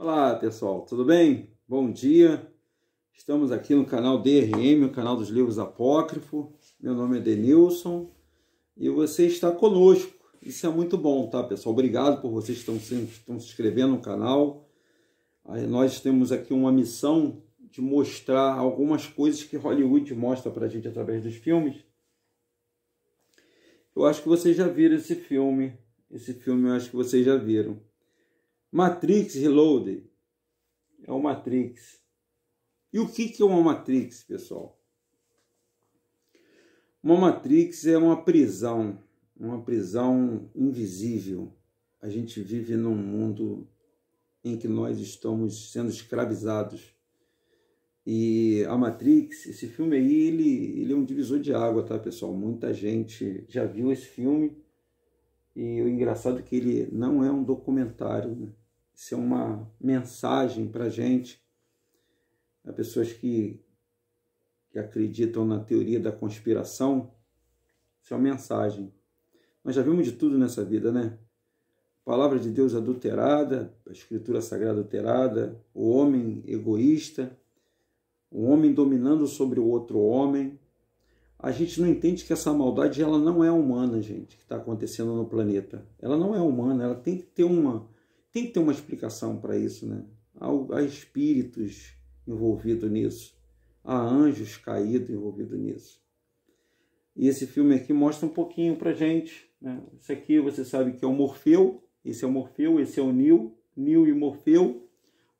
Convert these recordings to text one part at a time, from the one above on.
Olá pessoal, tudo bem? Bom dia. Estamos aqui no canal DRM, o canal dos livros apócrifo. Meu nome é Denilson e você está conosco. Isso é muito bom, tá pessoal? Obrigado por vocês que estão, estão se inscrevendo no canal. Aí nós temos aqui uma missão de mostrar algumas coisas que Hollywood mostra para a gente através dos filmes. Eu acho que vocês já viram esse filme. Esse filme eu acho que vocês já viram. Matrix Reloaded. É o Matrix. E o que é uma Matrix, pessoal? Uma Matrix é uma prisão, uma prisão invisível. A gente vive num mundo em que nós estamos sendo escravizados. E a Matrix, esse filme aí, ele, ele é um divisor de água, tá, pessoal? Muita gente já viu esse filme e o engraçado é que ele não é um documentário, né? É uma mensagem para gente. Há pessoas que, que acreditam na teoria da conspiração. Isso é uma mensagem. Nós já vimos de tudo nessa vida, né? Palavra de Deus adulterada, a escritura sagrada adulterada, o homem egoísta, o homem dominando sobre o outro homem, a gente não entende que essa maldade ela não é humana, gente, que está acontecendo no planeta. Ela não é humana, ela tem que ter uma, tem que ter uma explicação para isso, né? Há, espíritos envolvidos nisso, há anjos caídos envolvidos nisso. E esse filme aqui mostra um pouquinho para gente. Né? Esse aqui você sabe que é o Morfeu, esse é o Morfeu, esse é o Neo, Neo e Morfeu.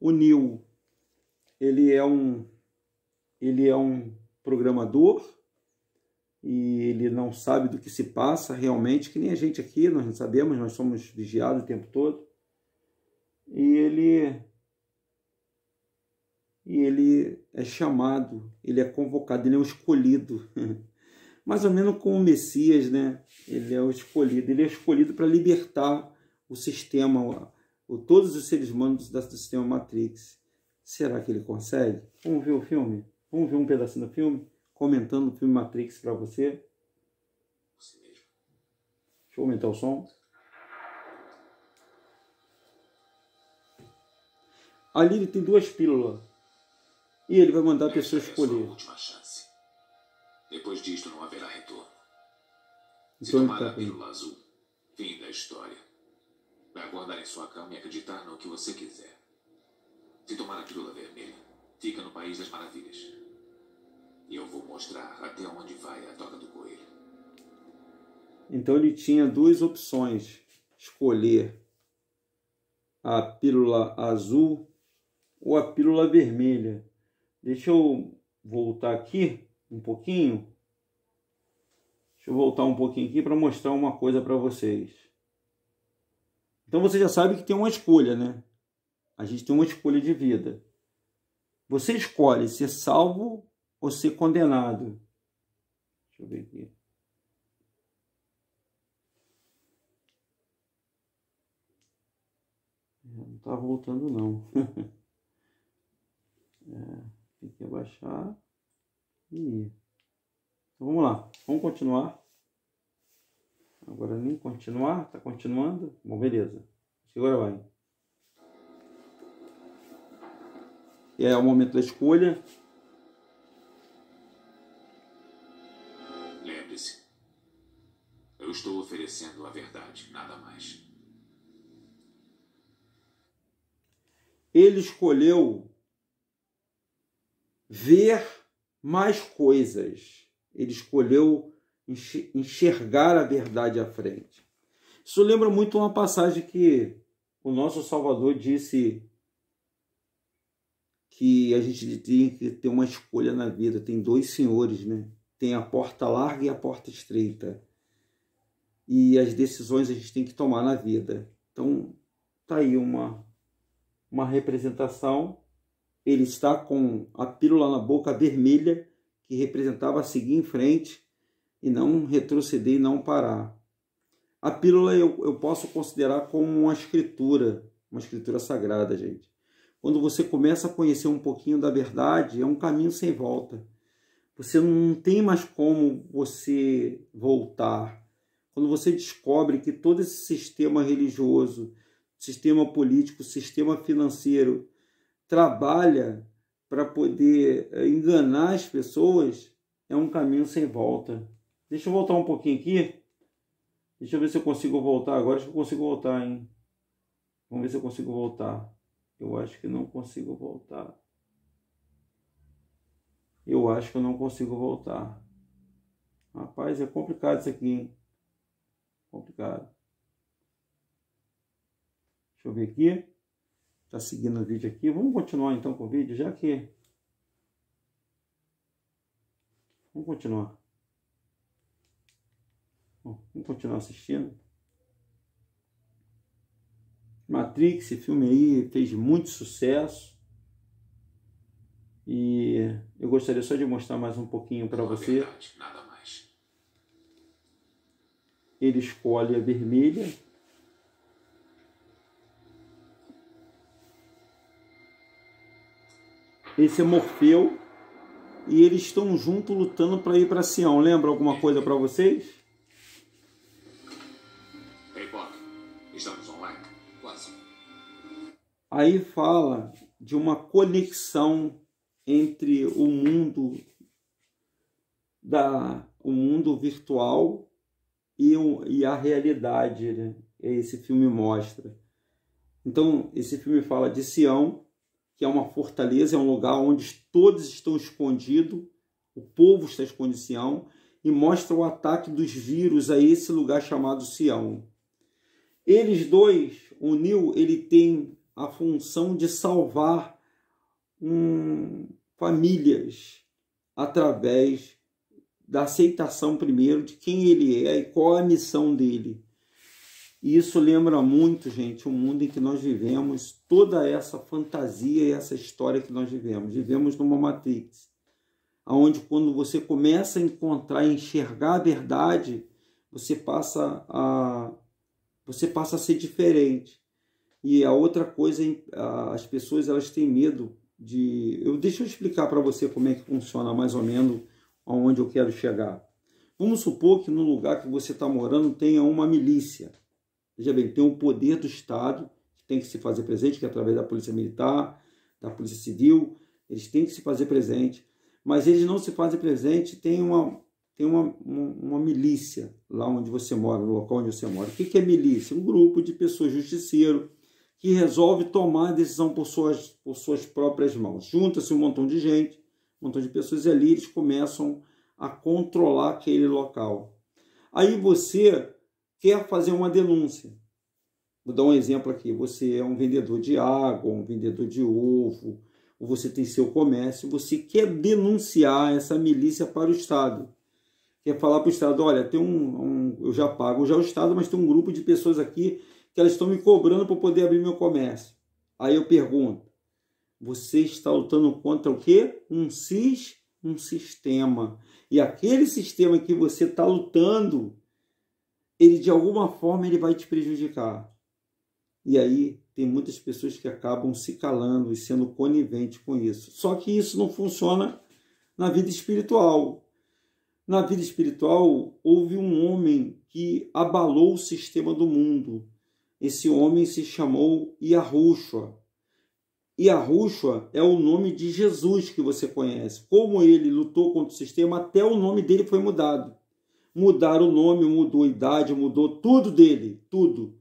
O Neo, ele é um, ele é um programador e ele não sabe do que se passa realmente, que nem a gente aqui, nós não sabemos, nós somos vigiados o tempo todo. E ele e ele é chamado, ele é convocado, ele é o escolhido. Mais ou menos como o Messias, né? Ele é o escolhido, ele é escolhido para libertar o sistema, o, todos os seres humanos do sistema Matrix. Será que ele consegue? Vamos ver o filme? Vamos ver um pedacinho do filme? comentando o filme Matrix para você. Deixa eu aumentar o som. Ali ele tem duas pílulas. E ele vai mandar a pessoa escolher. É última chance. Depois disto não haverá retorno. Se então, tomar tá a pílula azul, fim da história. Vai acordar em sua cama e acreditar no que você quiser. Se tomar a pílula vermelha, fica no País das Maravilhas. E eu vou mostrar até onde vai a toca do coelho. Então ele tinha duas opções: escolher a pílula azul ou a pílula vermelha. Deixa eu voltar aqui um pouquinho. Deixa eu voltar um pouquinho aqui para mostrar uma coisa para vocês. Então você já sabe que tem uma escolha, né? A gente tem uma escolha de vida. Você escolhe ser salvo ou ser condenado. Deixa eu ver aqui. Não está voltando não. abaixar e ir. Então vamos lá, vamos continuar. Agora nem continuar, está continuando. Bom, beleza. Agora vai. É o momento da escolha. Eu estou oferecendo a verdade, nada mais. Ele escolheu ver mais coisas. Ele escolheu enxergar a verdade à frente. Isso lembra muito uma passagem que o nosso Salvador disse que a gente tem que ter uma escolha na vida. Tem dois senhores, né? Tem a porta larga e a porta estreita e as decisões a gente tem que tomar na vida. Então, tá aí uma, uma representação. Ele está com a pílula na boca vermelha, que representava seguir em frente e não retroceder e não parar. A pílula eu, eu posso considerar como uma escritura, uma escritura sagrada, gente. Quando você começa a conhecer um pouquinho da verdade, é um caminho sem volta. Você não tem mais como você voltar quando você descobre que todo esse sistema religioso, sistema político, sistema financeiro trabalha para poder eh, enganar as pessoas, é um caminho sem volta. Deixa eu voltar um pouquinho aqui. Deixa eu ver se eu consigo voltar agora. Acho que eu consigo voltar, hein? Vamos ver se eu consigo voltar. Eu acho que não consigo voltar. Eu acho que eu não consigo voltar. Rapaz, é complicado isso aqui, hein? Complicado. Deixa eu ver aqui. Tá seguindo o vídeo aqui. Vamos continuar então com o vídeo, já que... Vamos continuar. Bom, vamos continuar assistindo. Matrix, esse filme aí fez muito sucesso. E eu gostaria só de mostrar mais um pouquinho para você. Verdade, nada mais. Ele escolhe a vermelha. Esse é Morfeu. E eles estão juntos lutando para ir para Sião. Lembra alguma coisa para vocês? Bob. Estamos online? Quase. Aí fala de uma conexão entre o mundo da o mundo virtual e, o, e a realidade, né? Esse filme mostra. Então, esse filme fala de Sião, que é uma fortaleza, é um lugar onde todos estão escondidos, o povo está escondido em Sião, e mostra o ataque dos vírus a esse lugar chamado Sião. Eles dois, o Nil, ele tem a função de salvar um, famílias através da aceitação primeiro de quem ele é e qual a missão dele. E isso lembra muito, gente, o mundo em que nós vivemos, toda essa fantasia e essa história que nós vivemos. Vivemos numa matrix, onde quando você começa a encontrar, e enxergar a verdade, você passa a você passa a ser diferente. E a outra coisa, as pessoas elas têm medo de. Eu, deixa eu explicar para você como é que funciona mais ou menos aonde eu quero chegar. Vamos supor que no lugar que você está morando tenha uma milícia. Veja bem, tem um poder do Estado que tem que se fazer presente, que é através da Polícia Militar, da Polícia Civil, eles têm que se fazer presente, mas eles não se fazem presente, tem uma, tem uma, uma, uma milícia lá onde você mora, no local onde você mora. O que, que é milícia? Um grupo de pessoas justiceiros que resolve tomar a decisão por suas, por suas próprias mãos. Junta-se um montão de gente, um montão de pessoas e ali eles começam a controlar aquele local. Aí você quer fazer uma denúncia. Vou dar um exemplo aqui. Você é um vendedor de água, um vendedor de ovo, ou você tem seu comércio, você quer denunciar essa milícia para o Estado. Quer falar para o Estado, olha, tem um, um, eu já pago já o Estado, mas tem um grupo de pessoas aqui que elas estão me cobrando para poder abrir meu comércio. Aí eu pergunto: você está lutando contra o quê? Um cis, um sistema. E aquele sistema que você está lutando, ele de alguma forma ele vai te prejudicar. E aí tem muitas pessoas que acabam se calando e sendo coniventes com isso. Só que isso não funciona na vida espiritual. Na vida espiritual, houve um homem que abalou o sistema do mundo esse homem se chamou Yahushua. Yahushua é o nome de Jesus que você conhece. Como ele lutou contra o sistema, até o nome dele foi mudado. Mudaram o nome, mudou a idade, mudou tudo dele, tudo.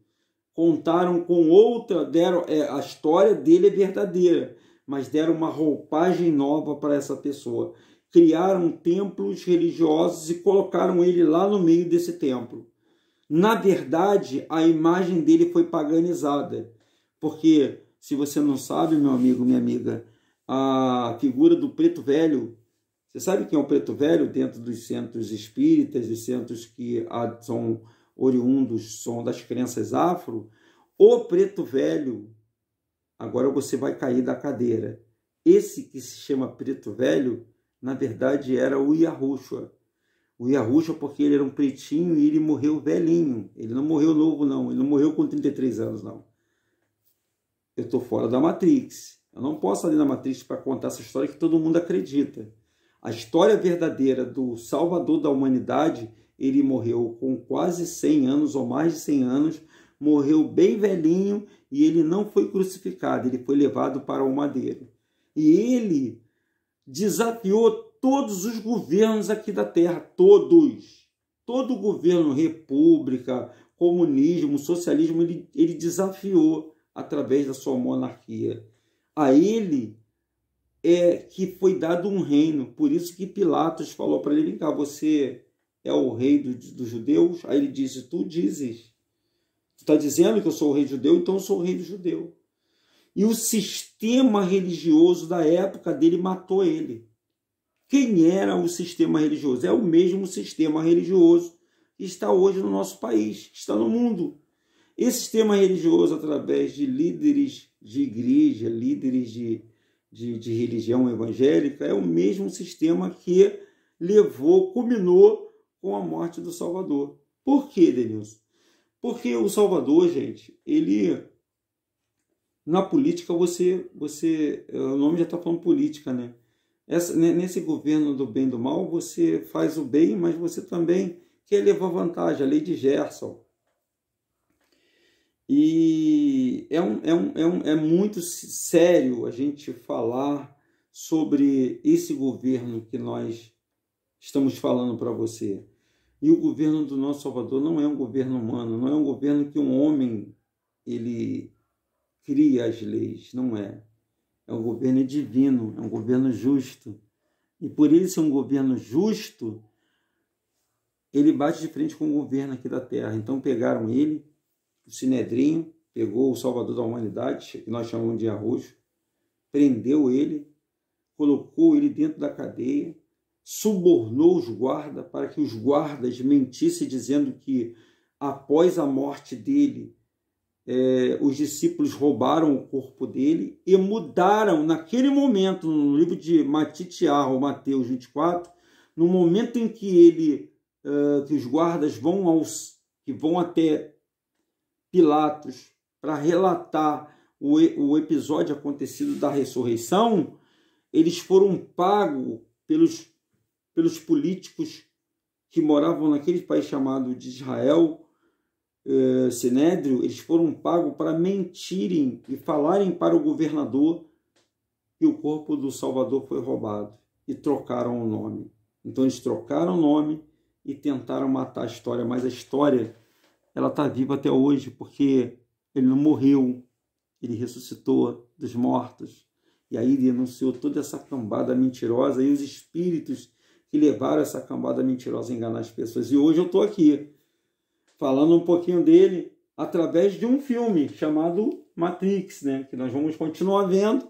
Contaram com outra, deram é, a história dele é verdadeira, mas deram uma roupagem nova para essa pessoa. Criaram templos religiosos e colocaram ele lá no meio desse templo. Na verdade, a imagem dele foi paganizada, porque se você não sabe, meu amigo, minha amiga, a figura do preto velho, você sabe quem é o preto velho dentro dos centros espíritas, dos centros que são oriundos, são das crenças afro? O preto velho, agora você vai cair da cadeira. Esse que se chama preto velho, na verdade era o Yahushua o Yahusha porque ele era pretinho ele morreu velhinho. Ele não morreu novo, não. Ele não morreu com 33 anos, não. Eu estou fora da Matrix. Eu não posso ali na Matrix para contar essa história que todo mundo acredita. A história verdadeira do Salvador da humanidade, ele morreu com quase 100 anos ou mais de 100 anos morreu bem velhinho e ele não foi crucificado, ele foi levado para o madeiro. E ele desafiou todos os governos aqui da terra, todos. Todo governo, república, comunismo, socialismo, ele, ele desafiou através da sua monarquia. A ele é que foi dado um reino. Por isso que Pilatos falou para ele: vem cá, você é o rei dos do judeus? Aí ele disse: Tu dizes. Tu está dizendo que eu sou o rei judeu, então eu sou o rei do judeu. E o sistema religioso da época dele matou ele. Quem era o sistema religioso? É o mesmo sistema religioso que está hoje no nosso país, que está no mundo. Esse sistema religioso, através de líderes de igreja, líderes de, de, de religião evangélica, é o mesmo sistema que levou, culminou com a morte do Salvador. Por quê, Denilson? Porque o Salvador, gente, ele na política você você o nome já está falando política, né? Essa, nesse governo do bem e do mal você faz o bem, mas você também quer levar vantagem. A lei de Gerson. E é, um, é, um, é, um, é muito sério a gente falar sobre esse governo que nós estamos falando para você. E o governo do nosso Salvador não é um governo humano, não é um governo que um homem ele cria as leis, não é. É um governo divino, é um governo justo. E por ele ser um governo justo, ele bate de frente com o governo aqui da terra. Então pegaram ele, o Sinedrinho, pegou o Salvador da humanidade, que nós chamamos de arrojo, prendeu ele, colocou ele dentro da cadeia, subornou os guardas para que os guardas mentissem dizendo que após a morte dele, é, os discípulos roubaram o corpo dele e mudaram naquele momento, no livro de Matitiar, ou Mateus 24, no momento em que ele, uh, que os guardas vão aos, que vão até Pilatos para relatar o, o episódio acontecido da ressurreição, eles foram pagos pelos, pelos políticos que moravam naquele país chamado de Israel, eh, Sinédrio, eles foram pagos para mentirem e falarem para o governador que o corpo do Salvador foi roubado e trocaram o nome. Então eles trocaram o nome e tentaram matar a história, mas a história ela está viva até hoje, porque ele não morreu, ele ressuscitou dos mortos. E aí denunciou toda essa cambada mentirosa e os espíritos que levaram essa cambada mentirosa a enganar as pessoas. E hoje eu estou aqui falando um pouquinho dele através de um filme chamado Matrix, né? Que nós vamos continuar vendo.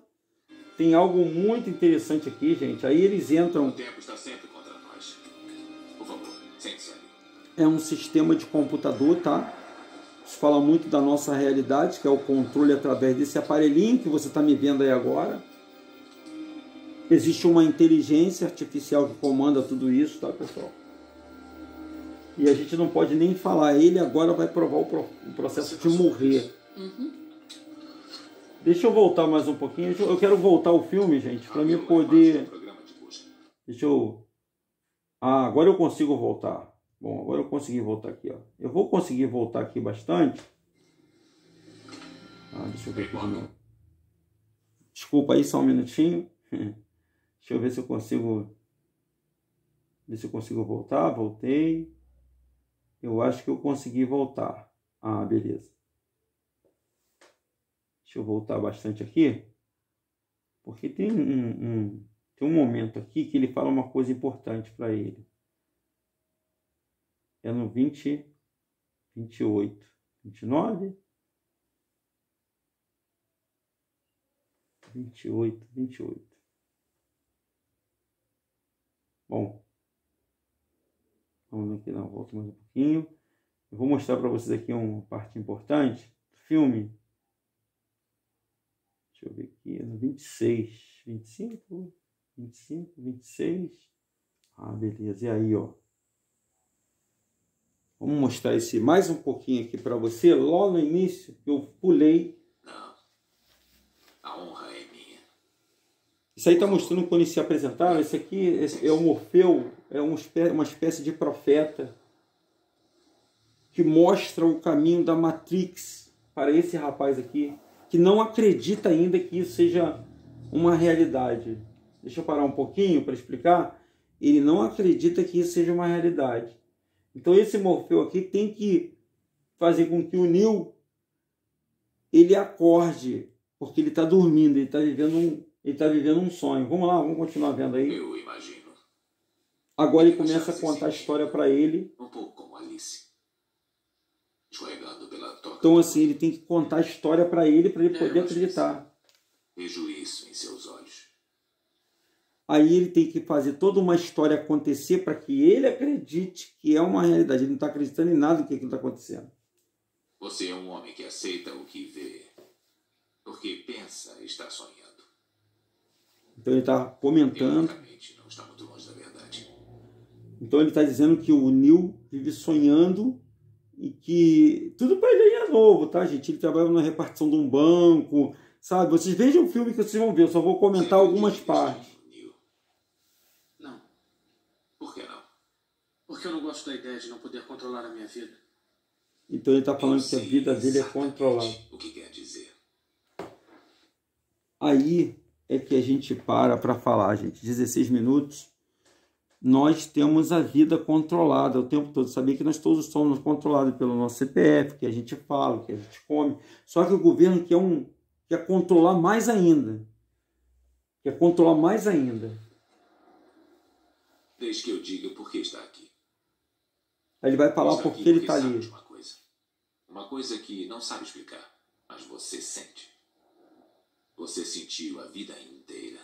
Tem algo muito interessante aqui, gente. Aí eles entram. O tempo está sempre é um sistema de computador, tá? Isso fala muito da nossa realidade, que é o controle através desse aparelhinho que você está me vendo aí agora. Existe uma inteligência artificial que comanda tudo isso, tá, pessoal? E a gente não pode nem falar, ele agora vai provar o processo de morrer. Uhum. Deixa eu voltar mais um pouquinho. Eu quero voltar o filme, gente, para mim poder. Deixa eu. Ah, agora eu consigo voltar. Bom, agora eu consegui voltar aqui, ó. Eu vou conseguir voltar aqui bastante. Ah, deixa eu ver aqui de novo. Desculpa aí só um minutinho. deixa eu ver se eu consigo. Ver se eu consigo voltar. Voltei. Eu acho que eu consegui voltar. Ah, beleza. Deixa eu voltar bastante aqui. Porque tem um, um, tem um momento aqui que ele fala uma coisa importante para ele é no 20, 28, 29, 28, 28. Bom, vamos aqui dar uma volta mais um pouquinho. Eu vou mostrar para vocês aqui uma parte importante do filme. Deixa eu ver aqui, é no 26, 25, 25, 26. Ah, beleza. E aí, ó. Vamos mostrar esse mais um pouquinho aqui para você. Logo no início, eu pulei. Não. A honra é minha. Isso aí está mostrando quando eles se apresentaram. Esse aqui esse é o Morfeu, é uma espécie de profeta que mostra o caminho da Matrix para esse rapaz aqui, que não acredita ainda que isso seja uma realidade. Deixa eu parar um pouquinho para explicar. Ele não acredita que isso seja uma realidade. Então esse Morfeu aqui tem que fazer com que o Neo ele acorde, porque ele está dormindo, ele está vivendo um, ele está vivendo um sonho. Vamos lá, vamos continuar vendo aí. Eu imagino. Agora ele começa a contar a história para ele. Um pouco como Alice. Escorregando pela toca. Então assim, ele tem que contar a história para ele para ele É, poder acreditar. Vejo isso em seus olhos. Aí ele tem que fazer toda uma história acontecer para que ele acredite que é uma realidade. Ele não está acreditando em nada do que está acontecendo. Você é um homem que aceita o que vê. Porque pensa estar sonhando. Então ele está comentando. Não está muito longe da verdade. Então ele está dizendo que o Neil vive sonhando e que tudo para ele é novo, tá, gente? Ele trabalha na repartição de um banco, sabe? Vocês vejam o filme que vocês vão ver. Eu só vou comentar algumas partes. está em Neil? Não, Por que não? porque eu não gosto da ideia de não poder controlar a minha vida. Então ele está falando que a vida dele é controlada. O que quer dizer? Aí é que a gente para para falar, gente. 16 minutos. Nós temos a vida controlada o tempo todo. Sabia que nós todos somos controlados pelo nosso CPF, que a gente fala, que a gente come. Só que o governo quer, um, quer controlar mais ainda. Quer controlar mais ainda. Desde que eu diga por que está aqui. Aí ele vai falar por aqui que ele porque está ali. de Uma coisa. uma coisa que não sabe explicar, mas você sente. Você sentiu a vida inteira.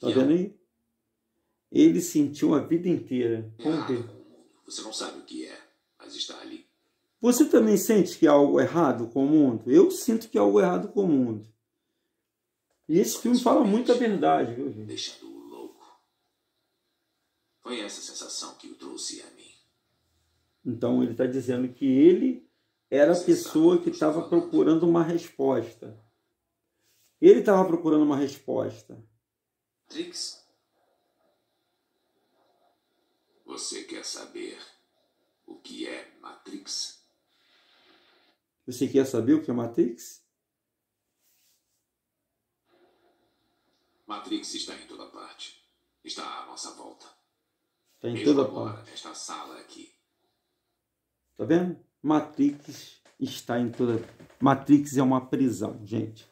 Tá vendo aí? Ele sentiu a vida inteira. é Vamos errado ver. com o mundo. Você não sabe o que é, mas está ali. Você também sente que há algo errado com o mundo? Eu sinto que há algo errado com o mundo. E esse filme fala muito a verdade, viu, gente? deixando-o louco. Foi essa sensação que o trouxe a mim. Então ele está dizendo que ele era a pessoa que estava procurando uma resposta. Ele estava procurando uma resposta. Trix, Você quer saber o que é Matrix? Você quer saber o que é Matrix? Matrix está em toda parte. Está à nossa volta. Está em Mesmo toda agora, parte. nesta sala aqui. Tá vendo? Matrix está em toda. Matrix é uma prisão, gente.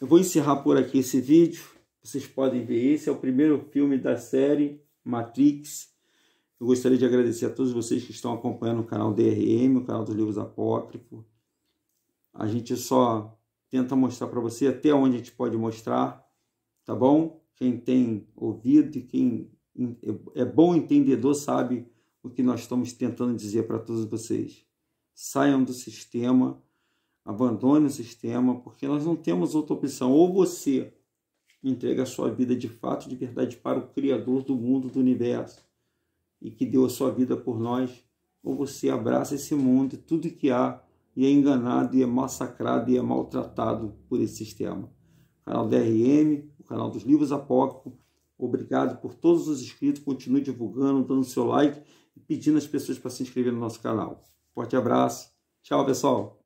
Eu vou encerrar por aqui esse vídeo. Vocês podem ver, esse é o primeiro filme da série Matrix. Eu gostaria de agradecer a todos vocês que estão acompanhando o canal DRM, o canal dos livros apócrifos. A gente só tenta mostrar para você até onde a gente pode mostrar, tá bom? Quem tem ouvido e quem é bom entendedor sabe o que nós estamos tentando dizer para todos vocês. Saiam do sistema, abandone o sistema, porque nós não temos outra opção. Ou você entrega a sua vida de fato, de verdade, para o Criador do mundo, do universo, e que deu a sua vida por nós, ou você abraça esse mundo e tudo que há, e é enganado, e é massacrado, e é maltratado por esse sistema. Canal DRM, o canal dos livros apócrifos, obrigado por todos os inscritos, continue divulgando, dando seu like e pedindo às pessoas para se inscrever no nosso canal. Forte abraço. Tchau, pessoal.